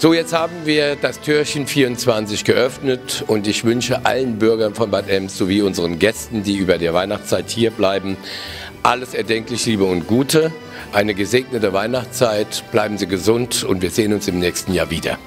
So, jetzt haben wir das Türchen 24 geöffnet und ich wünsche allen Bürgern von Bad Ems sowie unseren Gästen, die über der Weihnachtszeit hier bleiben, alles erdenklich Liebe und Gute, eine gesegnete Weihnachtszeit, bleiben Sie gesund und wir sehen uns im nächsten Jahr wieder.